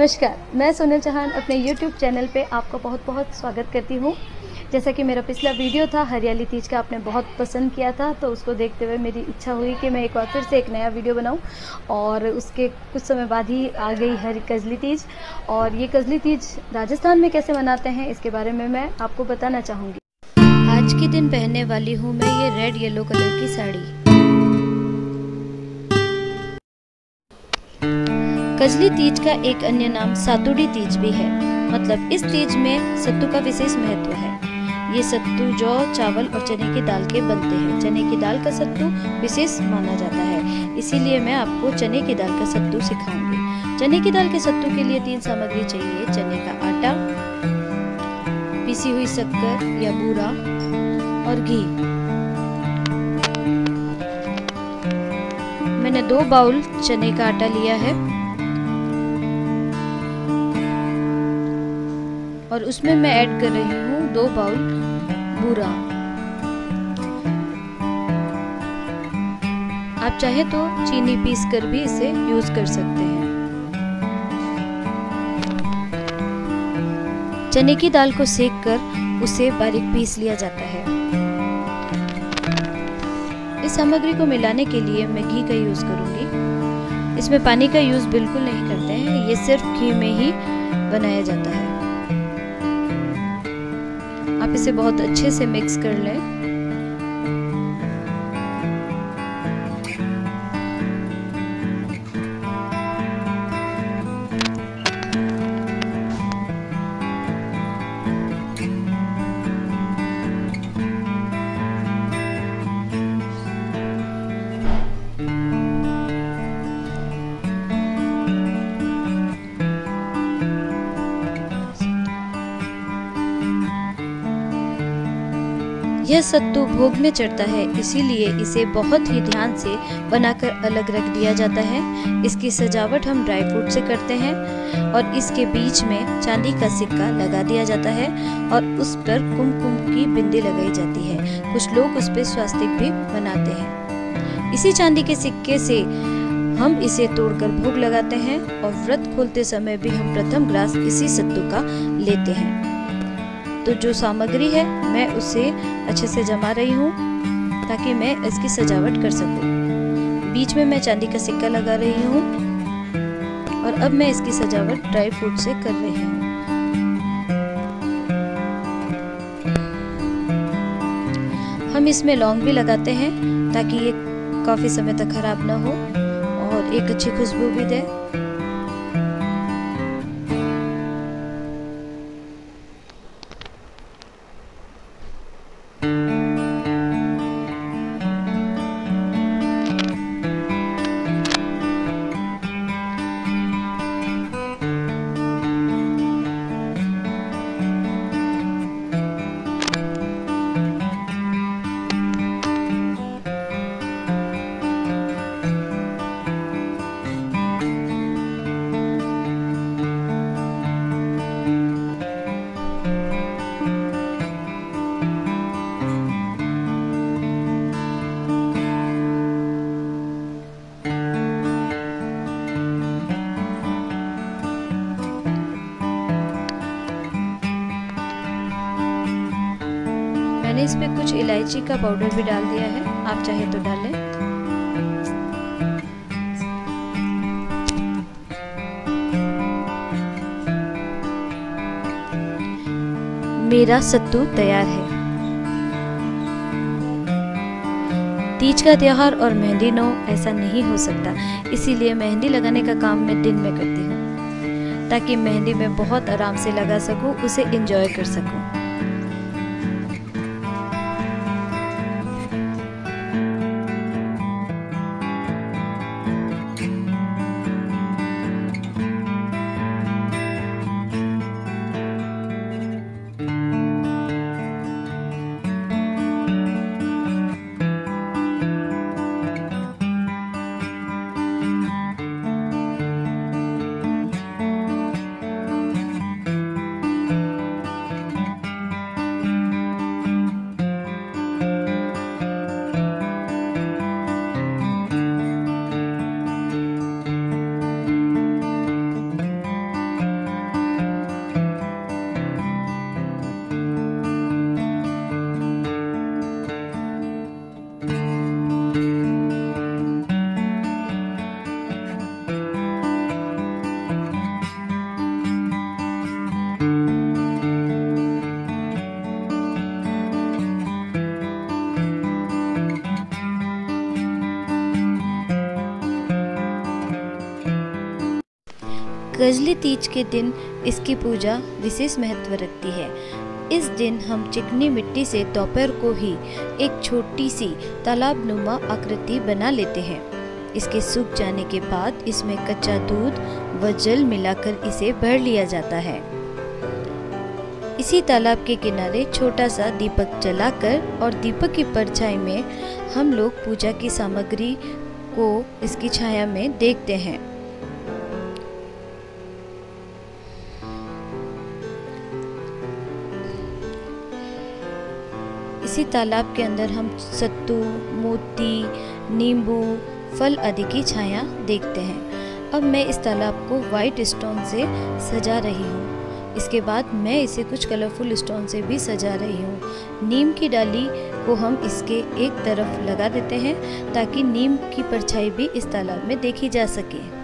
नमस्कार, मैं सोनल चौहान अपने YouTube चैनल पे आपका बहुत बहुत स्वागत करती हूँ। जैसा कि मेरा पिछला वीडियो था, हरियाली तीज का आपने बहुत पसंद किया था तो उसको देखते हुए मेरी इच्छा हुई कि मैं एक बार फिर से एक नया वीडियो बनाऊँ, और उसके कुछ समय बाद ही आ गई हरी कजली तीज। और ये कजली तीज राजस्थान में कैसे मनाते हैं, इसके बारे में मैं आपको बताना चाहूँगी। आज के दिन पहनने वाली हूँ मैं ये रेड येलो कलर की साड़ी। कजली तीज का एक अन्य नाम सातुड़ी तीज भी है। मतलब इस तीज में सत्तू का विशेष महत्व है। ये सत्तू, जौ, चावल और चने की दाल के बनते हैं। चने की दाल का सत्तू विशेष माना जाता है। इसीलिए मैं आपको चने की दाल का सत्तू सिखाऊँगी। चने की दाल के सत्तू के लिए तीन सामग्री चाहिए। चने का आटा, पिसी हुई शक्कर या बूरा और घी। मैंने दो बाउल चने का आटा लिया है। और उसमें मैं ऐड कर रही हूँ दो बाउल बूरा। आप चाहे तो चीनी पीस कर भी इसे यूज़ कर सकते हैं। चने की दाल को सेक कर उसे बारीक पीस लिया जाता है। इस सामग्री को मिलाने के लिए मैं घी का यूज़ करूँगी। इसमें पानी का यूज़ बिल्कुल नहीं करते हैं, ये सिर्फ़ घी में ही बनाया जाता है। आप इसे बहुत अच्छे से मिक्स कर लें। यह सत्तू भोग में चढ़ता है, इसीलिए इसे बहुत ही ध्यान से बनाकर अलग रख दिया जाता है। इसकी सजावट हम ड्राई फ्रूट से करते हैं और इसके बीच में चांदी का सिक्का लगा दिया जाता है और उस पर कुमकुम की बिंदी लगाई जाती है। कुछ लोग उस पर स्वास्तिक भी बनाते हैं। इसी चांदी के सिक्के से हम इसे तोड़कर भोग लगाते हैं और व्रत खोलते समय भी हम प्रथम ग्रास इसी सत्तू का लेते हैं। तो जो सामग्री है, मैं उसे अच्छे से जमा रही हूँ, ताकि मैं इसकी सजावट कर सकूँ। बीच में मैं चांदी का सिक्का लगा रही हूँ, और अब मैं इसकी सजावट ड्राई फ्रूट से कर रही हूँ। हम इसमें लौंग भी लगाते हैं, ताकि ये काफ़ी समय तक खराब ना हो, और एक अच्छी खुशबू भी दे। मैंने इस पे कुछ इलायची का पाउडर भी डाल दिया है। आप चाहे तो डालें। मेरा सत्तू तैयार है। तीज का त्योहार और मेहंदी नो, ऐसा नहीं हो सकता। इसीलिए मेहंदी लगाने का काम मैं दिन में करती हूँ। ताकि मेहंदी में बहुत आराम से लगा सकूँ, उसे एंजॉय कर सकूँ। गजली तीज के दिन इसकी पूजा विशेष महत्व रखती है। इस दिन हम चिकनी मिट्टी से दोपहर को ही एक छोटी सी तालाब नुमा आकृति बना लेते हैं। इसके सूख जाने के बाद इसमें कच्चा दूध व जल मिलाकर इसे भर लिया जाता है। इसी तालाब के किनारे छोटा सा दीपक जलाकर और दीपक की परछाई में हम लोग पूजा की सामग्री को इसकी छाया में देखते हैं। इसी तालाब के अंदर हम सत्तू, मोती, नींबू, फल आदि की छाया देखते हैं। अब मैं इस तालाब को वाइट स्टोन से सजा रही हूँ। इसके बाद मैं इसे कुछ कलरफुल स्टोन से भी सजा रही हूँ। नीम की डाली को हम इसके एक तरफ़ लगा देते हैं ताकि नीम की परछाई भी इस तालाब में देखी जा सके।